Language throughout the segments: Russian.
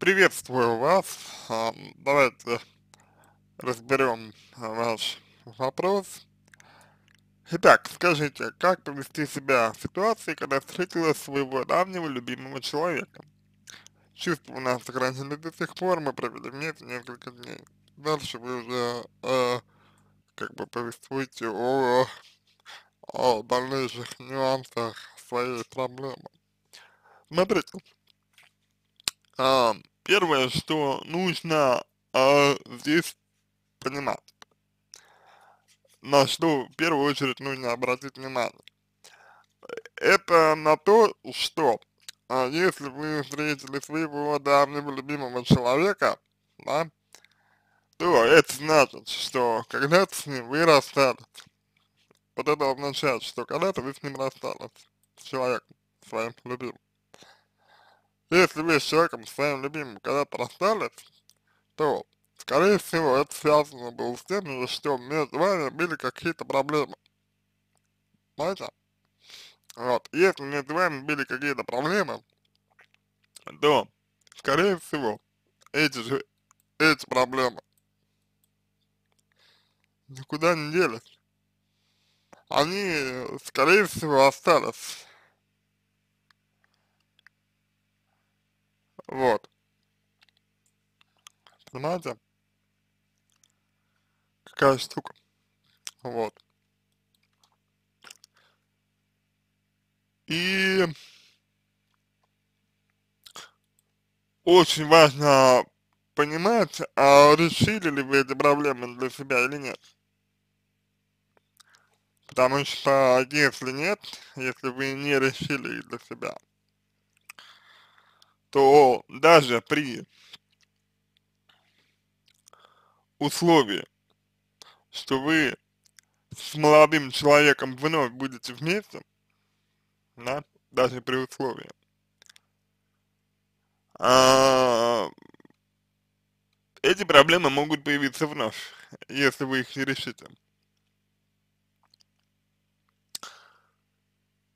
Приветствую вас. А, Давайте разберем ваш вопрос. Итак, скажите, как повести себя в ситуации, когда встретила своего давнего любимого человека? Чувства у нас сохранились до сих пор, мы провели вместе несколько дней. Дальше вы уже э, как бы повествуете о, о дальнейших нюансах своей проблемы. Смотрите, а, первое, что нужно а, здесь понимать, на что в первую очередь нужно обратить внимание, это на то, что а, если вы встретили своего давнего любимого человека, да, то это значит, что когда-то с ним вы расстались. Вот это означает, что когда-то вы с ним расстались, с человеком своим любимым. Если вы с человеком своим любимым когда-то расстались, то, скорее всего, это связано было с тем, что между вами были какие-то проблемы. Понимаете? Вот, если между вами были какие-то проблемы, то, скорее всего, эти же, эти проблемы никуда не делись. Они, скорее всего, остались. Вот. Понимаете? Какая штука. Вот. И очень важно понимать, а решили ли вы эти проблемы для себя или нет. Потому что если нет, если вы не решили их для себя, то даже при условии, что вы с молодым человеком вновь будете вместе, да, даже при условии, а, эти проблемы могут появиться вновь, если вы их не решите.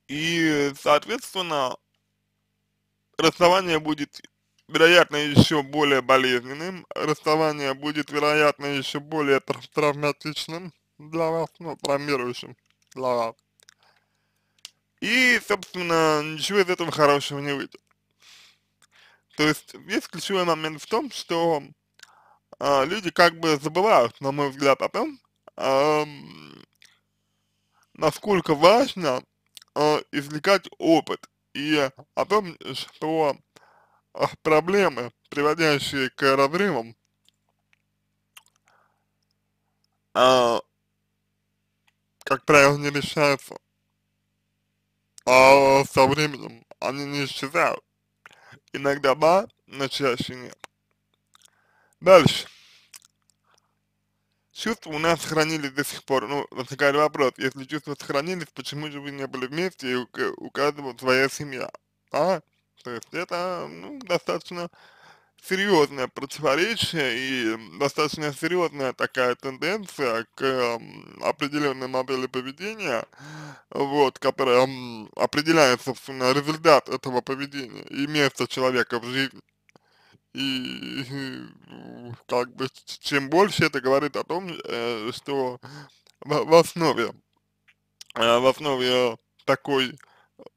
И, соответственно, расставание будет, вероятно, еще более болезненным, расставание будет, вероятно, еще более тр травматичным для вас, ну, травмирующим для вас. И, собственно, ничего из этого хорошего не выйдет. То есть, весь ключевой момент в том, что а, люди как бы забывают, на мой взгляд, о том, а, насколько важно а, извлекать опыт и о том, что а, проблемы, приводящие к разрывам, а, как правило, не решаются, а со временем они не исчезают. Иногда да, но чаще нет. Дальше. Чувства у нас сохранились до сих пор. Ну, возникает вопрос, если чувства сохранились, почему же вы не были вместе и у, у каждого своя семья? А? То есть это, ну, достаточно серьезное противоречие и достаточно серьезная такая тенденция к э, определенной модели поведения, вот, которая э, определяет, собственно, результат этого поведения и место человека в жизни. И, как бы, чем больше это говорит о том, э, что в, основе, э, в основе такой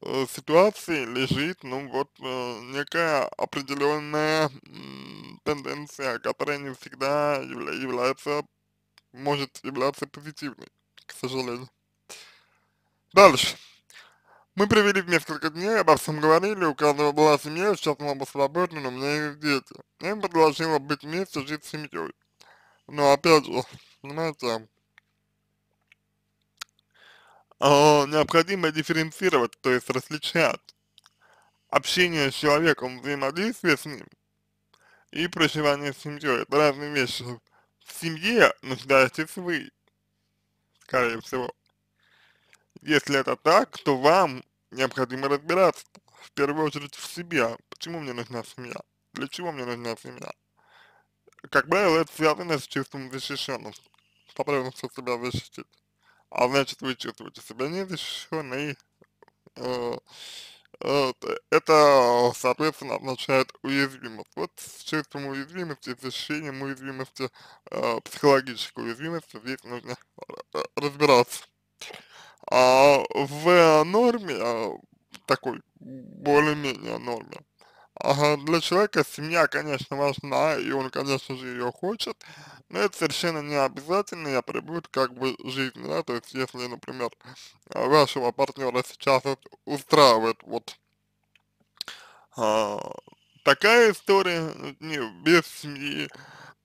э, ситуации лежит, ну, вот, некая определенная тенденция, которая не всегда явля является, может являться позитивной, к сожалению. Дальше. Мы провели несколько дней, обо всем говорили, у каждого была семья, сейчас мы оба свободны, но у меня есть дети. Я им предложила быть вместе, жить с семьей. Но опять же, понимаете, э, необходимо дифференцировать, то есть различать общение с человеком, взаимодействие с ним и проживание с семьей. Это разные вещи. В семье нуждаетесь вы, скорее всего. Если это так, то вам необходимо разбираться, в первую очередь, в себе. Почему мне нужна семья? Для чего мне нужна семья? Как правило, это связано с чувством защищенности, с потребностью себя защитить. А значит, вы чувствуете себя незащищенной, э, э, это, соответственно, означает уязвимость. Вот с чувством уязвимости, с уязвимости, э, психологической уязвимости здесь нужно разбираться. А в норме, а, такой более-менее норме, ага, для человека семья, конечно, важна, и он, конечно же, ее хочет, но это совершенно не обязательно и атрибут как бы жизни, да, то есть если, например, вашего партнера сейчас устраивает вот а, такая история, не, без семьи,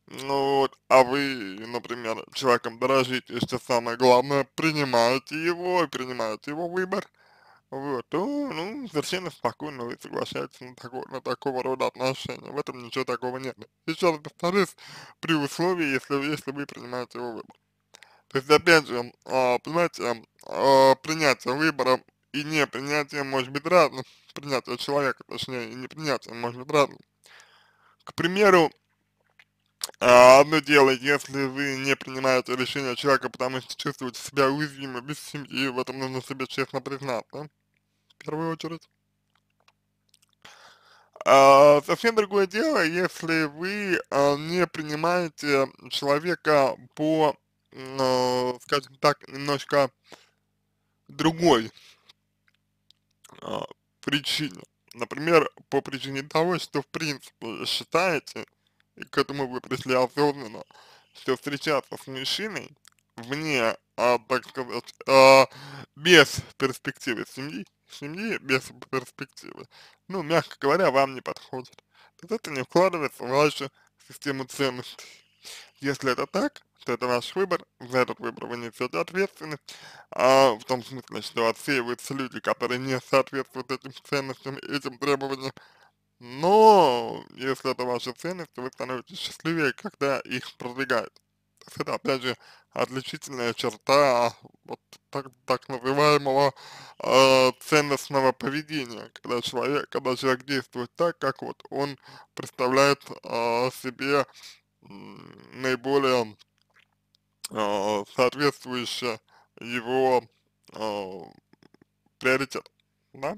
ну вот, а вы, например, человеком дорожите, что самое главное, принимаете его, принимаете его выбор, вот, то, ну, совершенно спокойно вы соглашаетесь на, такого, на такого рода отношения, в этом ничего такого нет. Еще раз повторюсь, при условии, если, если вы принимаете его выбор. То есть, опять же, а, понимаете, а, принятие выбора и не принятие может быть разным, принятие человека, точнее, и не принятие может быть разным. К примеру, а, одно дело, если вы не принимаете решение человека, потому что чувствуете себя уязвимо без семьи, в этом нужно себе честно признаться, в первую очередь. А, совсем другое дело, если вы а, не принимаете человека по, а, скажем так, немножко другой а, причине. Например, по причине того, что в принципе считаете, и к этому вы пришли осознанно, что встречаться с мужчиной вне, а, так сказать, а, без перспективы семьи, семьи без перспективы, ну, мягко говоря, вам не подходит. Есть это не вкладывается в вашу систему ценностей. Если это так, то это ваш выбор, за этот выбор вы несете ответственность, а, в том смысле, что отсеиваются люди, которые не соответствуют этим ценностям, этим требованиям, но если это ваша ценность, то вы становитесь счастливее, когда их продвигают. То есть это, опять же, отличительная черта вот так, так называемого э, ценностного поведения, когда человек, когда человек действует так, как вот он представляет э, себе наиболее э, соответствующее его э, приоритет, да?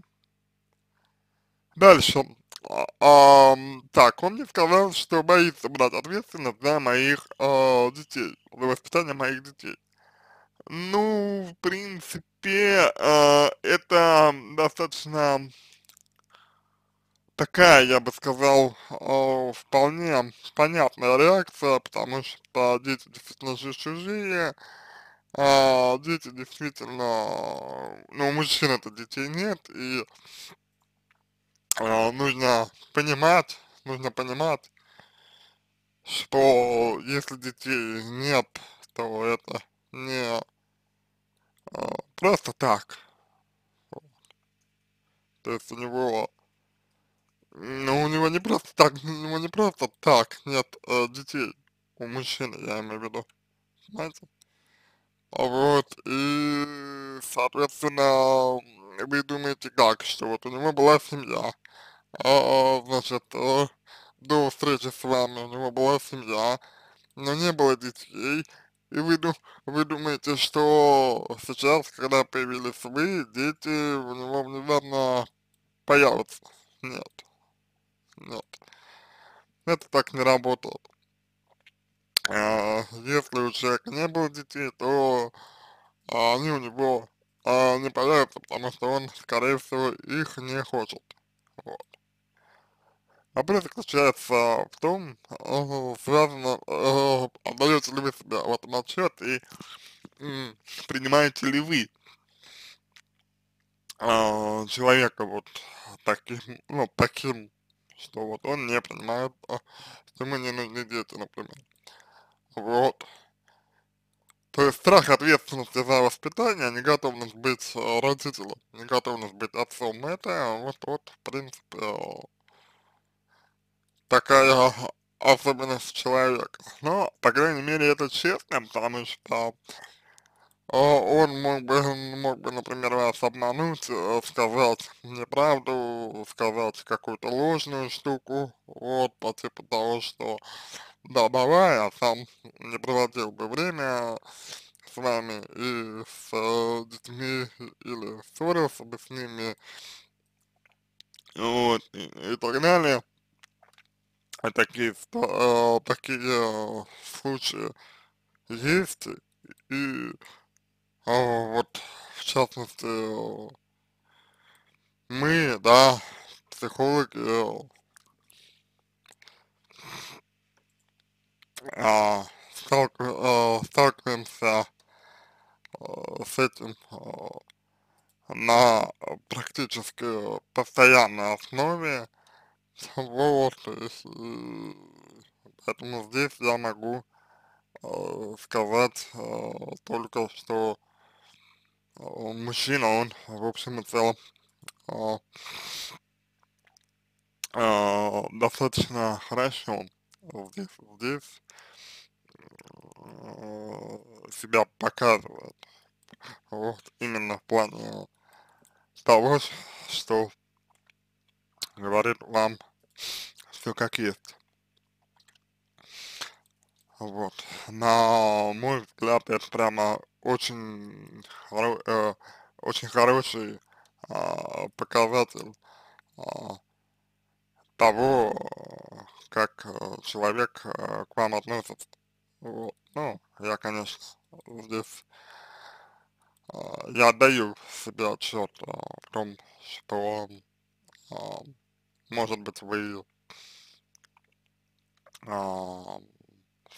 Дальше, а, так, он мне сказал, что боится брать ответственность за моих а, детей, за воспитание моих детей. Ну, в принципе, а, это достаточно такая, я бы сказал, а, вполне понятная реакция, потому что дети действительно же чужие, а, дети действительно, ну, у мужчин-то детей нет, и нужно понимать, нужно понимать, что если детей нет, то это не э, просто так. То есть у него, ну, у него не просто так, у него не просто так нет э, детей, у мужчины, я имею в виду, понимаете? Вот, и, соответственно, вы думаете как, что вот у него была семья, а, значит, э, до встречи с вами у него была семья, но не было детей, и вы, вы думаете, что сейчас, когда появились вы, дети у него внезапно появятся? Нет. Нет. Это так не работает. А, если у человека не было детей, то а, они у него а, не появятся, потому что он, скорее всего, их не хочет. Вот. Вопрос заключается в том, э, связано, э, отдаете ли вы себя в этом отчет и принимаете ли вы э, человека вот таким, ну, таким, что вот он не принимает, что ему не нужны дети, например. Вот. То есть страх ответственности за воспитание, неготовность быть родителем, неготовность быть отцом, это вот, вот, в принципе, такая особенность человека. Но, по крайней мере, это честно, потому что э, он мог бы, мог бы, например, вас обмануть, э, сказать неправду, сказать какую-то ложную штуку, вот, по типу того, что да, давай, а сам не проводил бы время с вами и с э, детьми, или ссорился бы с ними, вот, и, и так далее. А такие, э, такие случаи есть, и э, вот, в частности, мы, да, психологи, а, сталк, э, сталкиваемся э, с этим э, на практически постоянной основе, вот, и, поэтому здесь я могу э, сказать э, только, что э, мужчина, он в общем и целом э, э, достаточно хорошо здесь, здесь себя показывает. Вот, именно в плане того, что говорит вам все как есть. Вот. На мой взгляд, это прямо очень, хоро э, очень хороший э, показатель э, того, как э, человек э, к вам относится. Вот. Ну, я, конечно, здесь э, я отдаю себе отчет э, в том, что э, может быть вы э,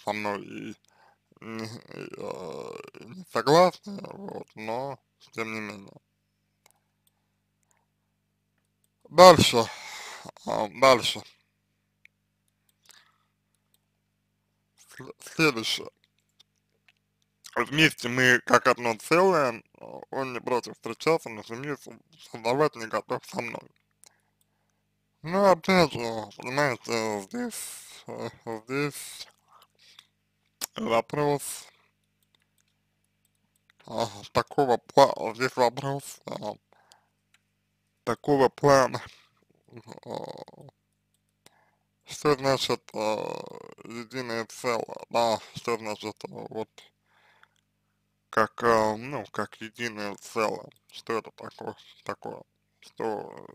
со мной и не, э, не согласны, вот, но тем не менее. Дальше, э, дальше. Следующее. Вместе мы как одно целое, он не против встречаться, но семью создавать не готов со мной. Ну, опять же, понимаете, здесь, э, здесь вопрос а, такого плана, здесь вопрос а, такого плана, что значит а, единое целое, да, что значит а, вот как, а, ну, как единое целое, что это такое, такое, что,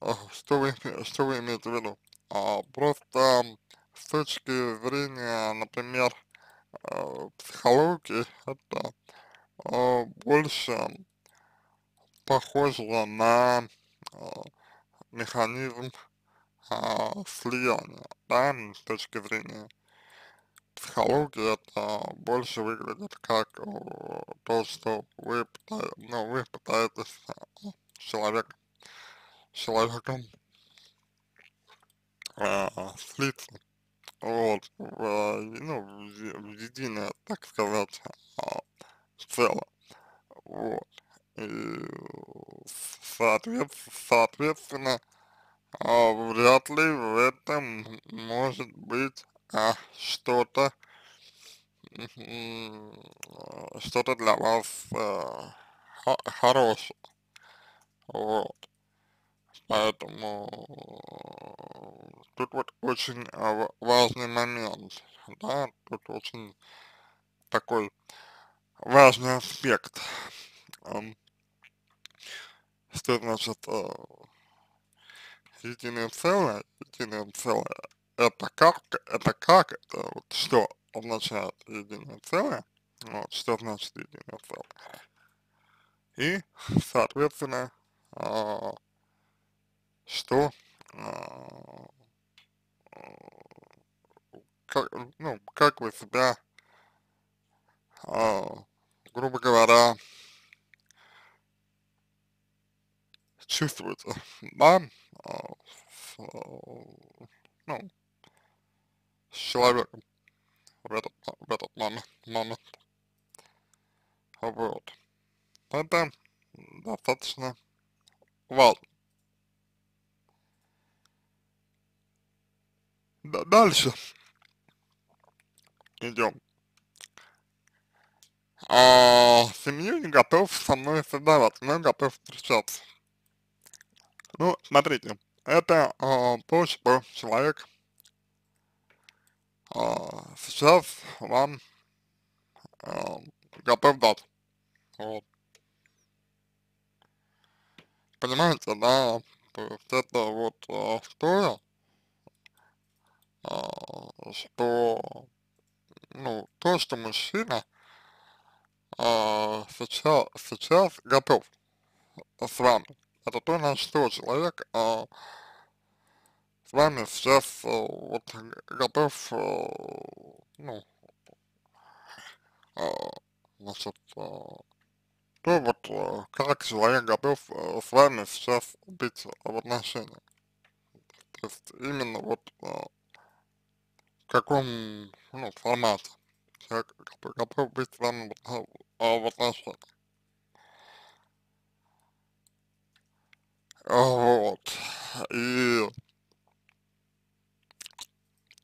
а, что вы, что вы имеете в виду? А, просто с точки зрения, например, э, психологии, это э, больше похоже на э, механизм э, слияния, да, с точки зрения психологии это больше выглядит как э, то, что вы, пытаетесь, ну, вы пытаетесь э, человек, человеком э, слиться. Вот, в, ну, в единое, так сказать, а, целое, вот, и соответственно, соответственно а, вряд ли в этом может быть а, что-то, что-то для вас а, хорошее, вот. Поэтому тут вот очень а, важный момент, да, тут очень такой важный аспект, что значит э, единое целое, единое целое, это как, это как, это вот что означает единое целое, вот, что значит единое целое, и, соответственно, э, что а, как, ну, как вы себя, а, грубо говоря, чувствуете, да, ну, с человеком в этот, в этот момент, момент. Вот. Это достаточно важно. Да, дальше. Идем. А, семью не готов со мной создавать, но готов встречаться. Ну, смотрите, это а, то, что человек а, сейчас вам а, готов дать. Вот. Понимаете, да, То есть это вот а, то, а, что, ну, то, что мужчина а, сейчас, сейчас готов с вами. Это то, на что человек а, с вами сейчас а, вот готов, а, ну, а, значит, а, то вот а, как человек готов а, с вами сейчас быть в отношениях. То есть именно вот а, в каком, ну, формате человек готов, быть с вами в, а, в отношениях. Вот. И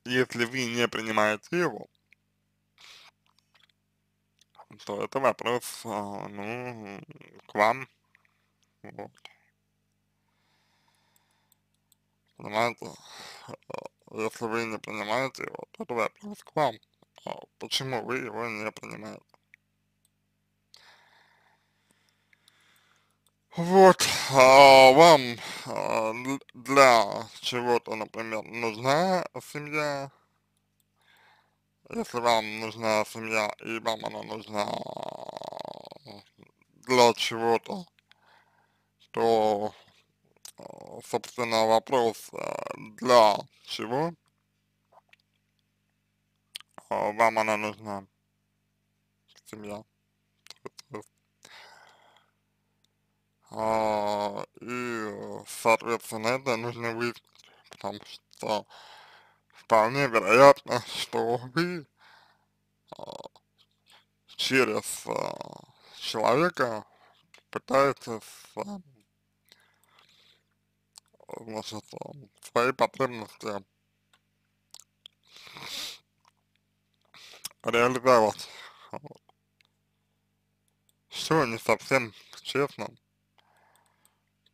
если вы не принимаете его, то это вопрос, а, ну, к вам, вот, понимаете? А, Если вы не принимаете его, то это вопрос к вам. А Почему вы его не принимаете? Вот, а вам а, для чего-то, например, нужна семья, если вам нужна семья и вам она нужна для чего-то, то, а, собственно, вопрос, а, для чего а, вам она нужна, семья. То есть, а, и, соответственно, это нужно выяснить, потому что вполне вероятно, что вы а, через а, человека пытаетесь, а, значит, а, свои потребности реализовать. Что не совсем честно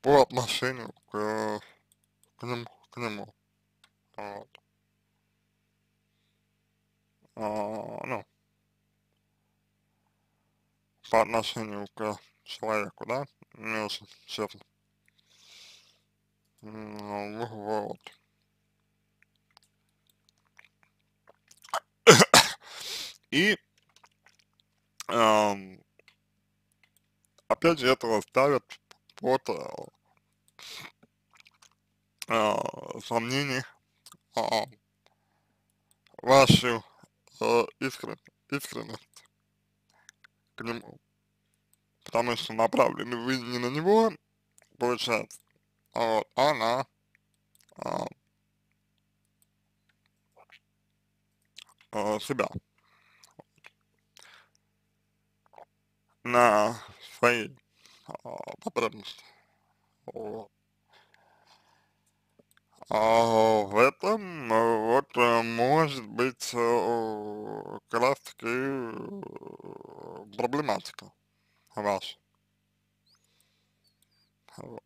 по отношению к, к нему, к нему. Вот. А, ну, по отношению к человеку, да, не очень честно. М, Вот. И, ам, опять же, это ставит под а, а, сомнение а, вашу а, искрен, искренность к нему, потому что направлены вы не на него, получается, а вот, а на а, а, себя, на свои а, потребности. Вот. А в этом э, вот э, может быть э, как раз таки проблематика ваша. Вот.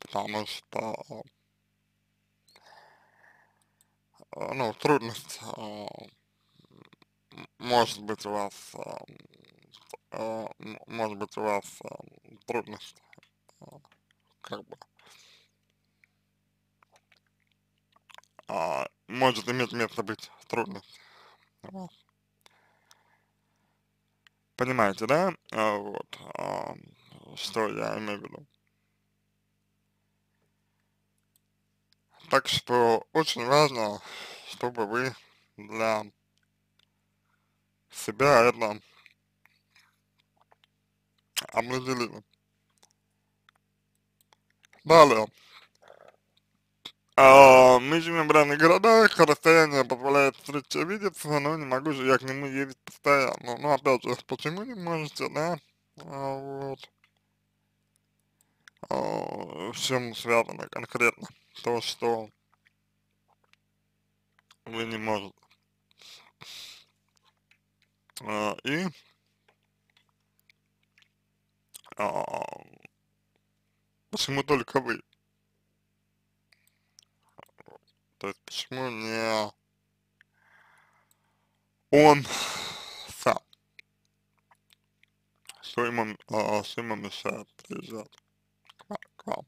Потому что, ну, трудность может быть у вас, может быть у вас трудность, э, как бы, а, может иметь место быть трудность. Вот. Понимаете, да? А, вот, а, что я имею в виду. Так что очень важно, чтобы вы для себя это определили. Далее. А, мы живем в разных городах, расстояние позволяет встрече видеться, но не могу же я к нему ездить постоянно. Ну, опять же, почему не можете, да? А, вот. А, с связано конкретно то, что вы не можете. А, и а, почему только вы? То есть почему не он сам? Что ему, а, что ему мешает приезжать к ва- к вам?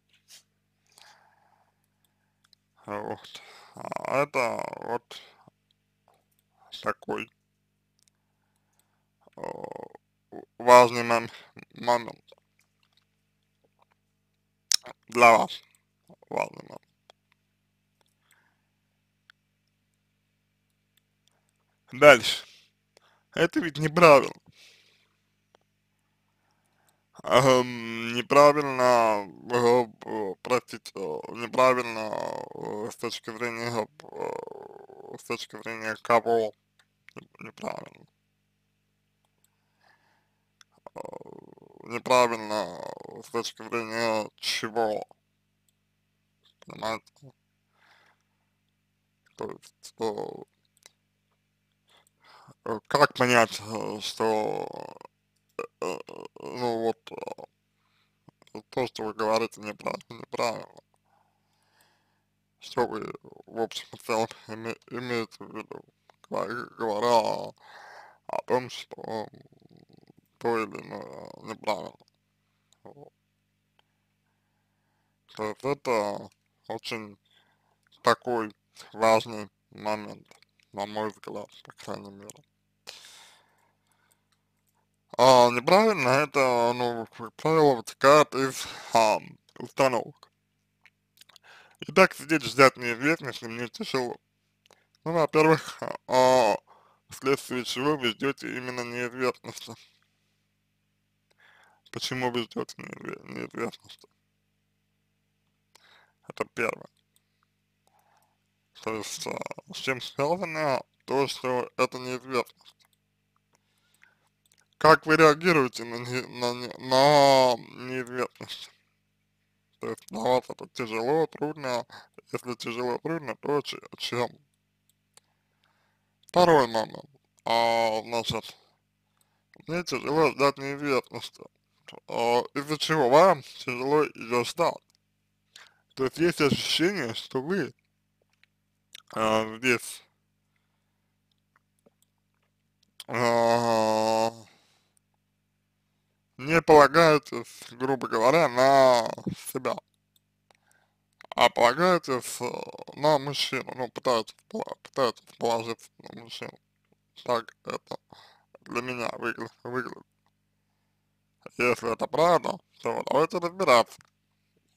Вот. А это вот такой э, важный мом момент для вас, момент. Дальше. Это ведь неправильно. Ам, неправильно, э, э, простите, э, неправильно э, с точки зрения, э, с точки зрения кого не- неправильно. Неправильно с точки зрения чего, понимаете? То есть, э, э, как понять, э, что, э, ну вот, то, что вы говорите неправильно, неправильно. Что вы, в общем и целом, име- имеете в виду, говоря, о том, что то или иное неправильно. Вот. То есть это очень такой важный момент, на мой взгляд, по крайней мере. А неправильно это, ну, как правило, вытекает из а, установок. И так сидеть ждать неизвестности мне тяжело. Ну, во-первых, а, вследствие чего вы ждете именно неизвестности. Почему вы ждете неизве- неизвестности? Это первое. То есть, а, с чем связано то, что это неизвестность. Как вы реагируете на, не, на, на неизвестность? То есть для вас это тяжело, трудно. Если тяжело, трудно, то че- чем? Второй момент. А, значит, мне тяжело ждать неизвестности. А, из-за чего вам тяжело ее ждать? То есть есть ощущение, что вы а, здесь а, не полагаетесь, грубо говоря, на себя, а полагаетесь э, на мужчину, ну, пытаетесь, пытаетесь положиться на мужчину. Так это для меня выгля- выглядит. Если это правда, то давайте разбираться,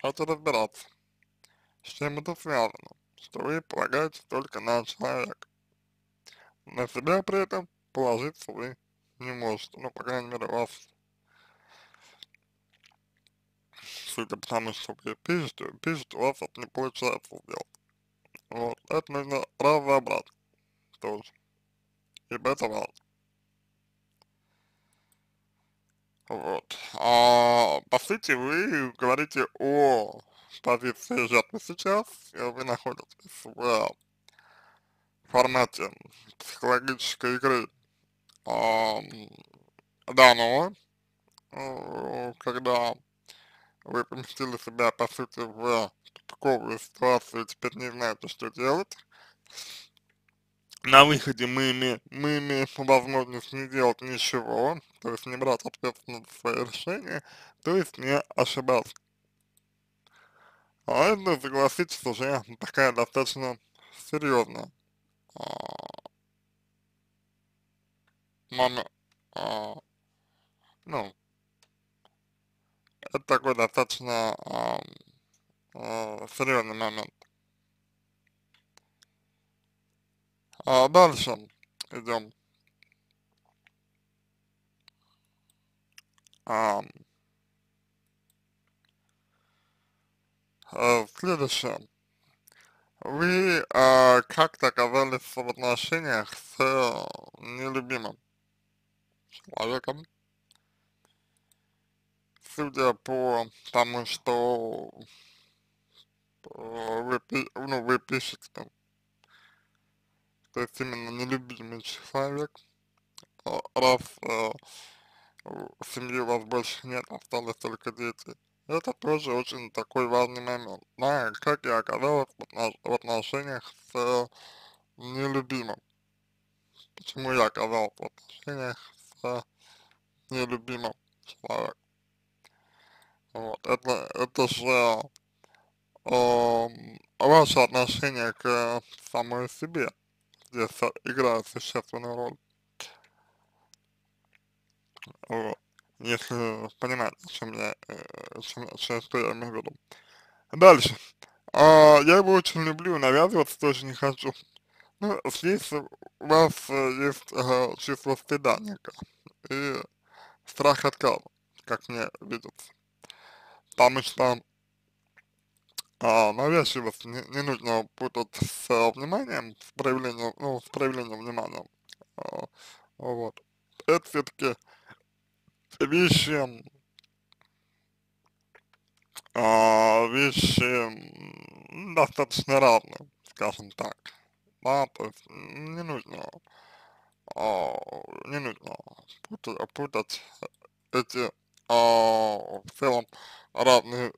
давайте разбираться, с чем это связано, что вы полагаетесь только на человека. На себя при этом положиться вы не можете, ну, по крайней мере, вас судя по тому, что вы пишете, пишете, у вас это не получается сделать. Вот, это нужно разобрать тоже, ибо это важно. Вот. А, по сути, вы говорите о позиции жертвы сейчас, вы находитесь в формате психологической игры. А, да, но э, когда вы поместили себя, по сути, в тупиковую ситуацию и теперь не знаете, что делать, на выходе мы имеем, мы имеем возможность не делать ничего, то есть не брать ответственность за свои решения, то есть не ошибаться. А это, согласитесь, уже такая достаточно серьезная а, момент, а, ну, это такой достаточно а, а, серьезный момент. А дальше идем. А, э, следующее. Вы а, как-то оказались в отношениях с э, нелюбимым человеком, судя по тому, что э, вы, ну, вы пишете, то есть именно нелюбимый человек, а, раз э, в семье у вас больше нет, остались только дети. Это тоже очень такой важный момент. Да, как я оказалась в, отно- в отношениях с э, нелюбимым. Почему я оказалась в отношениях с э, нелюбимым человеком. Вот, это, это же эм, ваше отношение к самой себе э, играет существенную роль. Вот. Если понимаете, о чем я, э, чем, чем, что я имею в виду. Дальше. А, я его очень люблю, навязываться тоже не хочу. Ну, здесь у вас э, есть э, чувство стыда некое и страх отказа, как мне видится. Потому что а, навязчивость не, не нужно путать с а, вниманием, с проявлением, ну, с проявлением внимания. А, вот. Это все-таки вещи, а, вещи достаточно разные, скажем так. Да, то есть не нужно, а, не нужно путать, путать эти а, в целом разные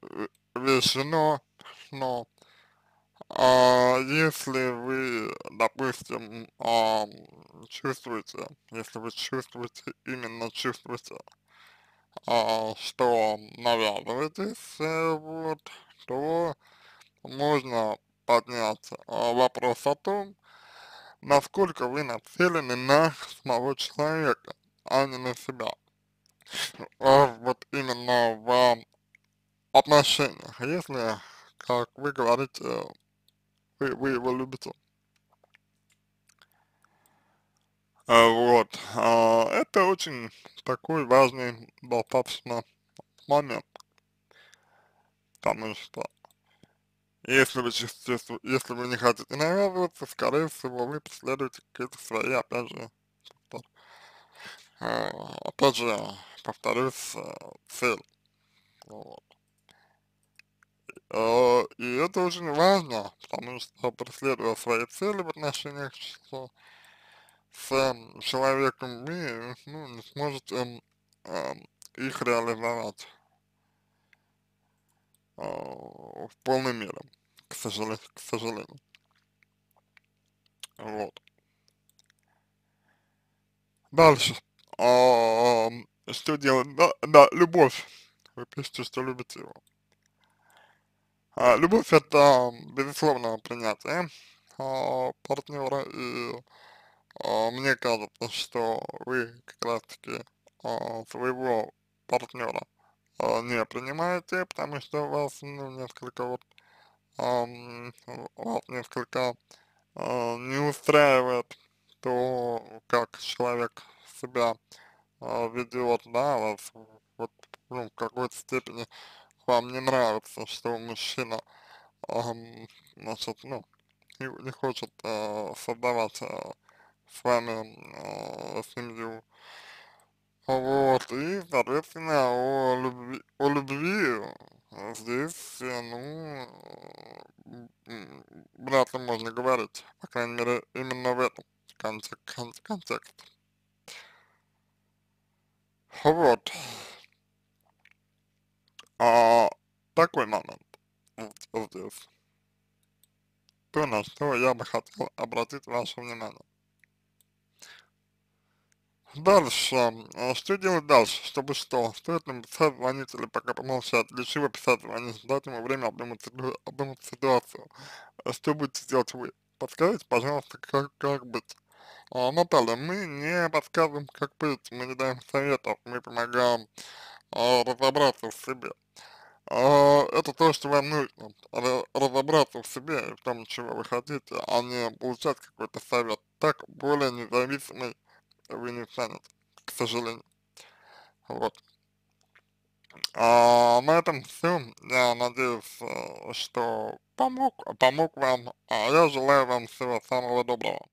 вещи, но но а, если вы, допустим, а, чувствуете, если вы чувствуете, именно чувствуете, а, что навязываетесь, э, вот, то можно поднять а, вопрос о том, насколько вы нацелены на самого человека, а не на себя. А, вот именно в отношениях, если как вы говорите, вы, вы его любите. А, вот, а, это очень такой важный достаточно момент, потому что если вы, если вы не хотите навязываться, скорее всего, вы преследуете какие-то свои, опять же, а, опять же, повторюсь, цель. Вот. Э, и это очень важно, потому что преследуя свои цели в отношениях с человеком, вы ну, не сможете э, их реализовать э, в полной мере, к сожалению. К сожалению. Вот. Дальше. А, что делать? Да, да, любовь. Вы пишете, что любите его. А, любовь это, безусловно, принятие а, партнера, и а, мне кажется, что вы как раз таки а, своего партнера а, не принимаете, потому что у вас, ну, несколько вот, а, вас несколько а, не устраивает то, как человек себя а, ведет, да, вас вот, ну, в какой-то степени вам не нравится, что мужчина, эм, значит, ну, не, не хочет э, создавать э, с вами э, семью. Вот, и, соответственно, о любви, о любви здесь, ну, вряд ли можно говорить, по крайней мере, именно в этом контек кон контексте. Вот а, такой момент вот, здесь. То, на что я бы хотел обратить ваше внимание. Дальше, а что делать дальше, чтобы что? Стоит ли писать, звонить или пока помолчать? Для чего писать, звонить? Дать ему время обдумать, обдумать ситуацию. Что будете делать вы? Подскажите, пожалуйста, как, как быть? А, Наталья, мы не подсказываем, как быть, мы не даем советов, мы помогаем а, разобраться в себе. А, это то, что вам нужно, разобраться в себе в том, чего вы хотите, а не получать какой-то совет. Так более независимый вы не станете, к сожалению. Вот. А, на этом все. Я надеюсь, э, что помог, помог вам. А я желаю вам всего самого доброго.